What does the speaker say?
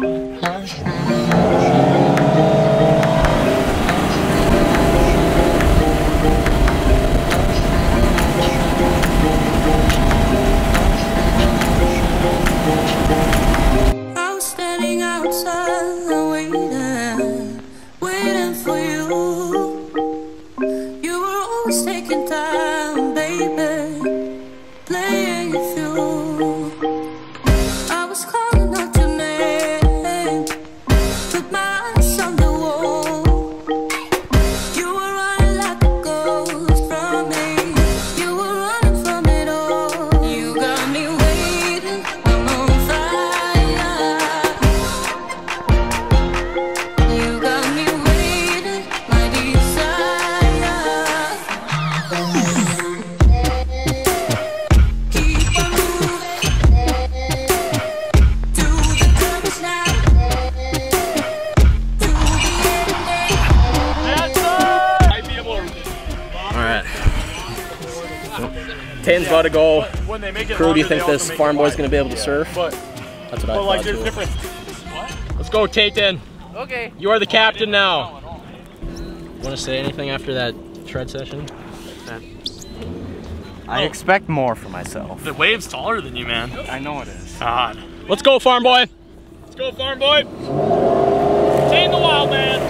I 10's yeah. about to go. When they make it Crew, do you think this farm boy's going to be able to yeah. surf? But, That's what but I like, there's different. Let's go, Tayton. Okay. You are the captain now. Want to say anything after that tread session? I oh. expect more for myself. The wave's taller than you, man. I know it is. God. Let's go, farm boy. Let's go, farm boy. The wild man.